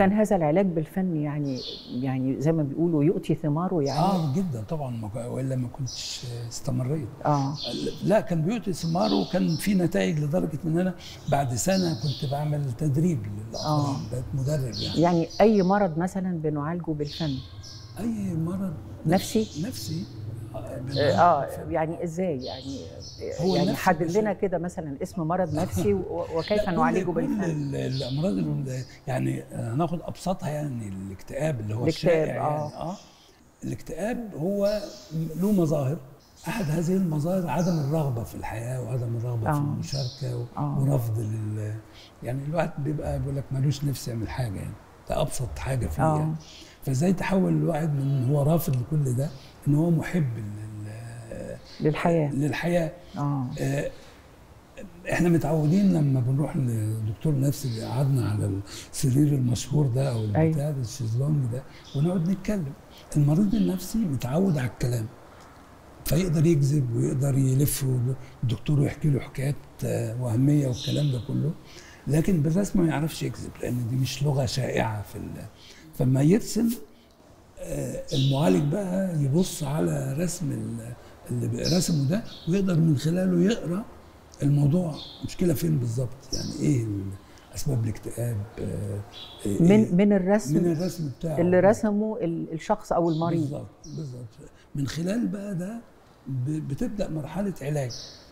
وكان هذا العلاج بالفن يعني يعني زي ما بيقولوا يؤتي ثماره يعني. آه جدا طبعا وإلا ما كنتش استمريت. آه. لا كان بيؤتي ثماره وكان في نتائج لدرجة إن أنا بعد سنة كنت بعمل تدريب للأطفال بقيت مدرب يعني. يعني أي مرض مثلا بنعالجه بالفن؟ أي مرض؟ نفسي؟ نفسي. آه يعني إزاي يعني هو يعني حدد لنا كده مثلا اسم مرض نفسي وكيف نعالجه ال- الامراض ال- يعني هناخد أبسطها يعني الاكتئاب اللي هو الاكتئاب، الشائع آه. يعني آه الاكتئاب هو له مظاهر أحد هذه المظاهر عدم الرغبة في الحياة وعدم الرغبة في آه. المشاركة و- آه. ورفض لل يعني الواحد بيبقى بيقول لك ملوش نفس يعمل حاجة يعني ده أبسط حاجة فيه آه. يعني فازاي تحول الواحد من هو رافض لكل ده إن هو محب لل- للحياة؟ للحياة؟ آه. آه، إحنا متعودين لما بنروح لدكتور نفسي اللي قعدنا على السرير المشهور ده أو البتاع ده الشيزلونج ده ونقعد نتكلم. المريض النفسي متعود على الكلام. فيقدر يكذب ويقدر يلف الدكتور يحكي له حكايات آه، وهمية والكلام ده كله. لكن بالرسم ما يعرفش يكذب لأن دي مش لغة شائعة في فما يرسم آه، المعالج بقى يبص على رسم ال- اللي رسمه ده ويقدر من خلاله يقرأ الموضوع. مشكلة فين بالظبط؟ يعني إيه أسباب الاكتئاب آه، إيه؟ من من الرسم من الرسم بتاعه. اللي رسمه ال- الشخص أو المريض. بالظبط بالظبط. من خلال بقى ده بتبدأ مرحلة علاج.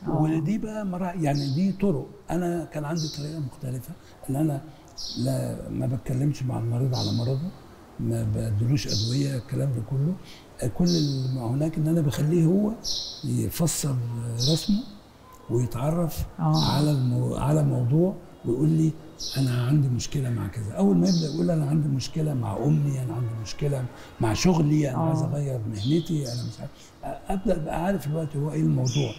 آه. ودي بقى يعني دي طرق. أنا كان عندي طريقة مختلفة ان أنا لا ما بتكلمش مع المريض على مرضه ما بدلوش أدوية الكلام ده كله كل اللي هناك إن أنا بخليه هو يفسر رسمه ويتعرف آه. على المو... على موضوع ويقول لي أنا عندي مشكلة مع كذا أول ما يبدأ يقول أنا عندي مشكلة مع أمي أنا عندي مشكلة مع شغلي أنا آه. عايز أغير مهنتي أنا مش عارف أبدأ ابقى عارف الوقت هو إيه الموضوع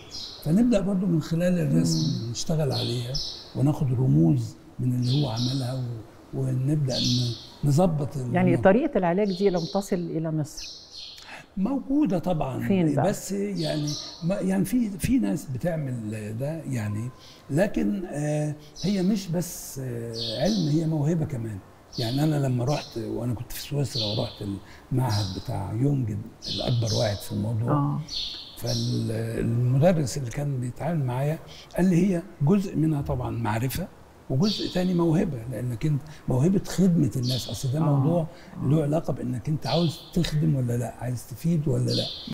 فنبدأ برضو من خلال الرسم نشتغل عليها وناخد رموز من اللي هو عملها و... ونبدأ نظبط يعني طريقة العلاج دي لم تصل إلى مصر. موجودة طبعا فين بقى؟ بس يعني ما يعني في في ناس بتعمل ده يعني لكن آه هي مش بس آه علم هي موهبة كمان. يعني أنا لما رحت وأنا كنت في سويسرا ورحت المعهد بتاع يونج الأكبر واحد في الموضوع آه. فالمدرس اللي كان بيتعامل معايا قال لي هي جزء منها طبعا معرفة وجزء تاني موهبة لأنك أنت موهبة خدمة الناس. أصل ده آه. موضوع له علاقة بأنك أنت عاوز تخدم ولا لأ؟ عايز تفيد ولا لأ؟